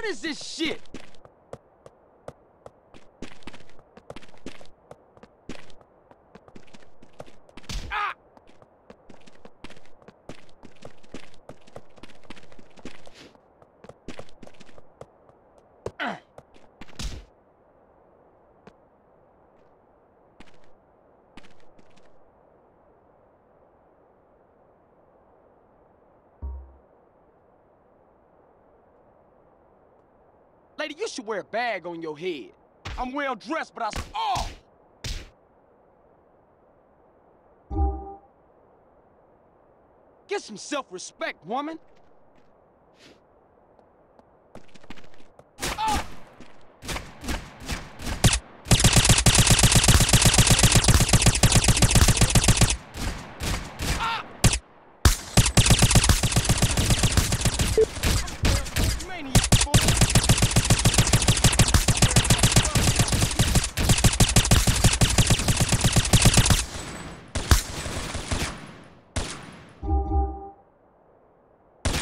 What is this shit? Lady, you should wear a bag on your head. I'm well dressed, but I Oh! Get some self-respect, woman. Oh! Ah! Maniac, fool.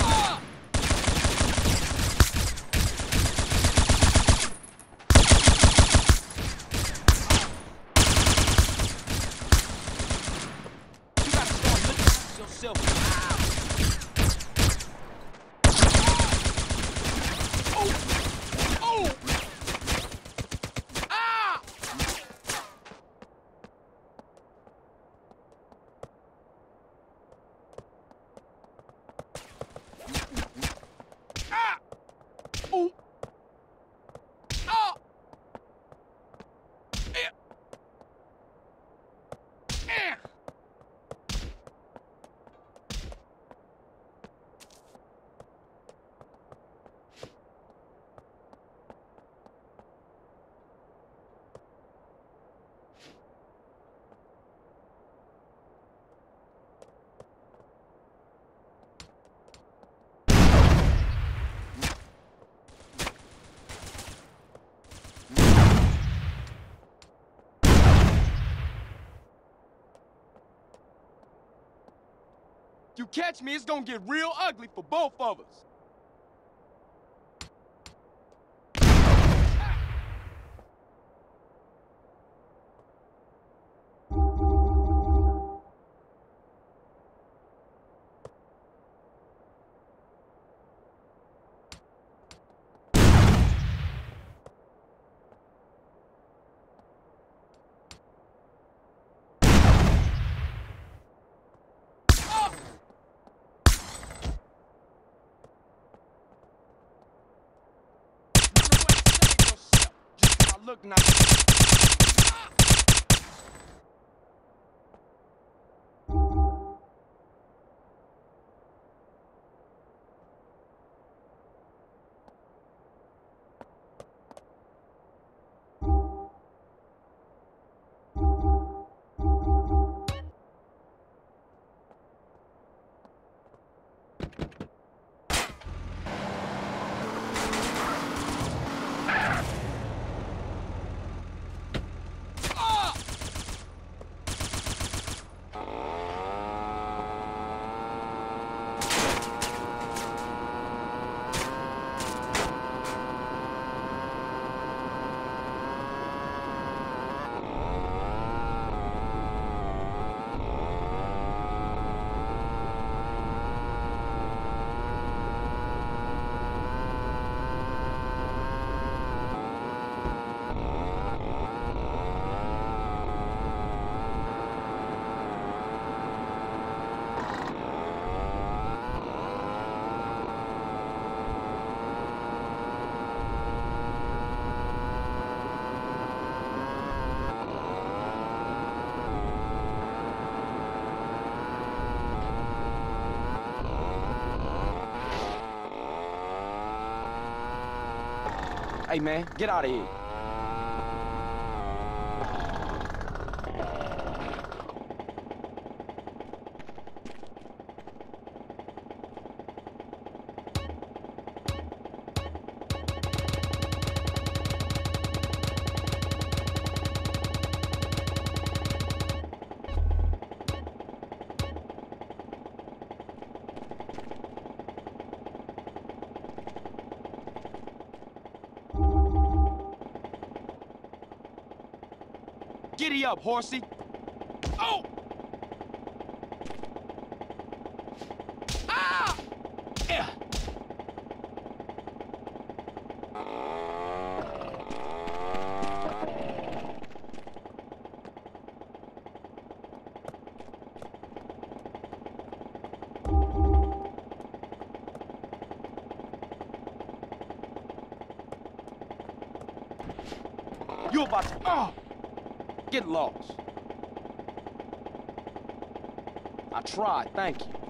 Ah! You gotta start looking at yourself. Oh! Oh! Ah! Ah! Oh! Ah! Eh! Eh! You catch me, it's gonna get real ugly for both of us. Look nice. Ah! Ah! Hey man, get out of here. Giddy up, horsey. Oh! Ah! Yeah. You about to oh, get lost. I tried, thank you.